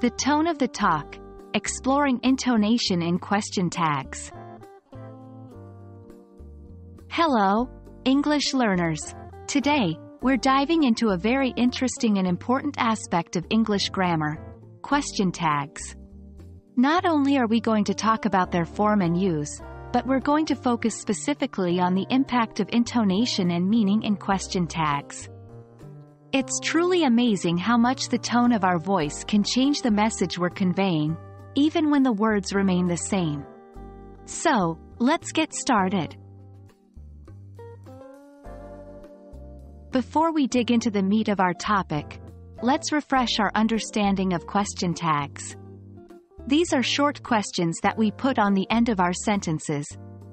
The tone of the talk, exploring intonation in question tags. Hello, English learners. Today, we're diving into a very interesting and important aspect of English grammar, question tags. Not only are we going to talk about their form and use, but we're going to focus specifically on the impact of intonation and meaning in question tags. It's truly amazing how much the tone of our voice can change the message we're conveying, even when the words remain the same. So, let's get started. Before we dig into the meat of our topic, let's refresh our understanding of question tags. These are short questions that we put on the end of our sentences,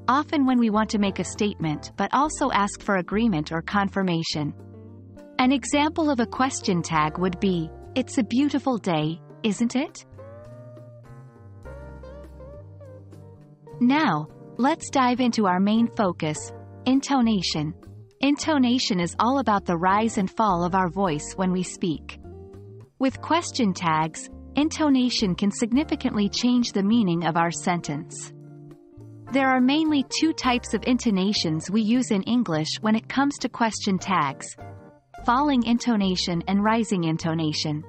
often when we want to make a statement but also ask for agreement or confirmation. An example of a question tag would be, It's a beautiful day, isn't it? Now, let's dive into our main focus, intonation. Intonation is all about the rise and fall of our voice when we speak. With question tags, intonation can significantly change the meaning of our sentence. There are mainly two types of intonations we use in English when it comes to question tags. Falling intonation and rising intonation.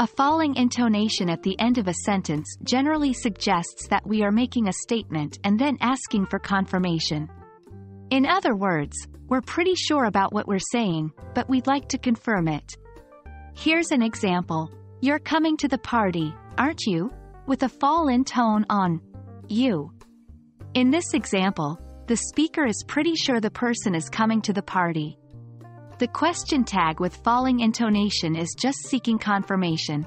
A falling intonation at the end of a sentence generally suggests that we are making a statement and then asking for confirmation. In other words, we're pretty sure about what we're saying, but we'd like to confirm it. Here's an example. You're coming to the party, aren't you? With a fall in tone on you. In this example, the speaker is pretty sure the person is coming to the party. The question tag with falling intonation is just seeking confirmation.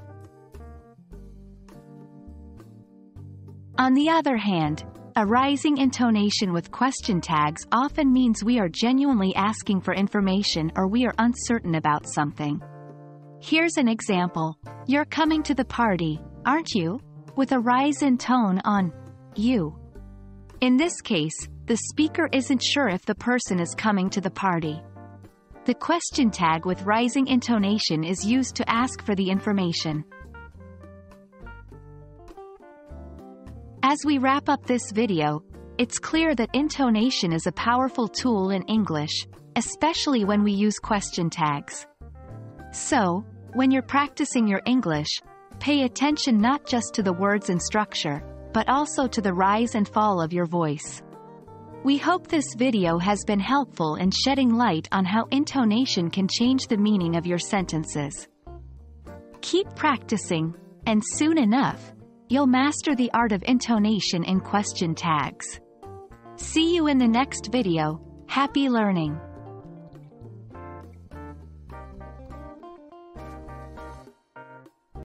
On the other hand, a rising intonation with question tags often means we are genuinely asking for information or we are uncertain about something. Here's an example. You're coming to the party, aren't you? With a rise in tone on you. In this case, the speaker isn't sure if the person is coming to the party. The question tag with rising intonation is used to ask for the information. As we wrap up this video, it's clear that intonation is a powerful tool in English, especially when we use question tags. So, when you're practicing your English, pay attention not just to the words and structure, but also to the rise and fall of your voice. We hope this video has been helpful in shedding light on how intonation can change the meaning of your sentences. Keep practicing, and soon enough, you'll master the art of intonation in question tags. See you in the next video. Happy learning!